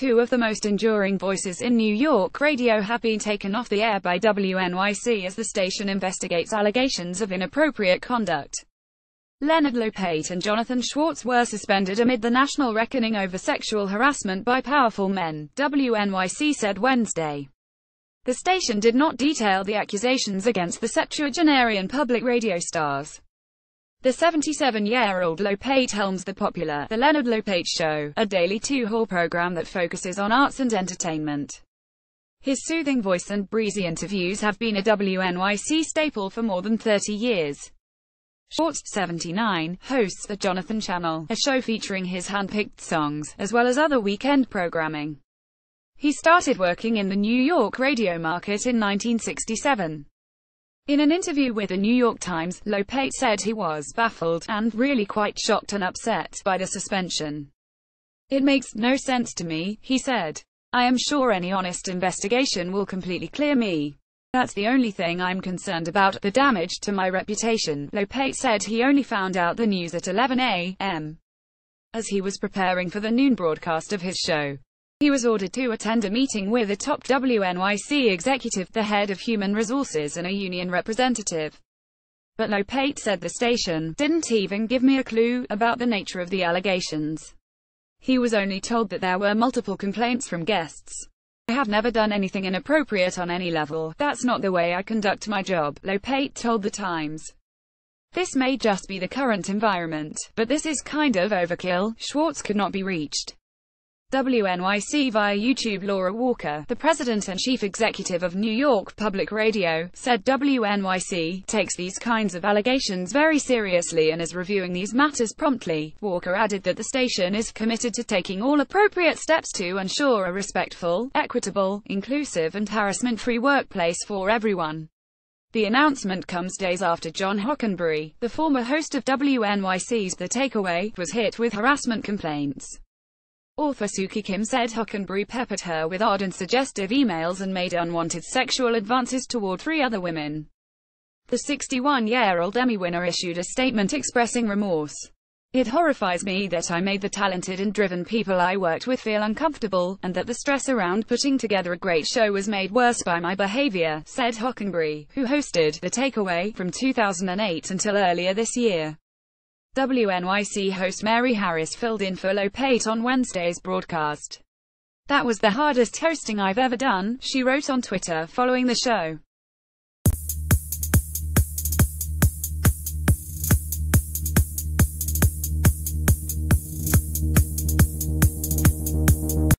two of the most enduring voices in New York radio have been taken off the air by WNYC as the station investigates allegations of inappropriate conduct. Leonard Lopate and Jonathan Schwartz were suspended amid the national reckoning over sexual harassment by powerful men, WNYC said Wednesday. The station did not detail the accusations against the septuagenarian public radio stars. The 77-year-old Lopate helms the popular The Leonard Lopate Show, a daily two-hour program that focuses on arts and entertainment. His soothing voice and breezy interviews have been a WNYC staple for more than 30 years. Schwartz, 79, hosts the Jonathan Channel, a show featuring his hand-picked songs, as well as other weekend programming. He started working in the New York radio market in 1967. In an interview with the New York Times, Lopate said he was baffled, and really quite shocked and upset, by the suspension. It makes no sense to me, he said. I am sure any honest investigation will completely clear me. That's the only thing I'm concerned about, the damage to my reputation. Lopate said he only found out the news at 11 a.m. as he was preparing for the noon broadcast of his show. He was ordered to attend a meeting with a top WNYC executive, the head of human resources and a union representative. But Lopate said the station didn't even give me a clue about the nature of the allegations. He was only told that there were multiple complaints from guests. I have never done anything inappropriate on any level. That's not the way I conduct my job, Lopate told The Times. This may just be the current environment, but this is kind of overkill. Schwartz could not be reached. WNYC via YouTube Laura Walker, the president and chief executive of New York Public Radio, said WNYC takes these kinds of allegations very seriously and is reviewing these matters promptly. Walker added that the station is committed to taking all appropriate steps to ensure a respectful, equitable, inclusive and harassment-free workplace for everyone. The announcement comes days after John Hockenberry, the former host of WNYC's The Takeaway, was hit with harassment complaints. Author Suki Kim said Hockenberry peppered her with odd and suggestive emails and made unwanted sexual advances toward three other women. The 61-year-old Emmy winner issued a statement expressing remorse. It horrifies me that I made the talented and driven people I worked with feel uncomfortable, and that the stress around putting together a great show was made worse by my behavior, said Hockenberry, who hosted The Takeaway from 2008 until earlier this year. WNYC host Mary Harris filled in for Lopate on Wednesday's broadcast. That was the hardest hosting I've ever done, she wrote on Twitter following the show.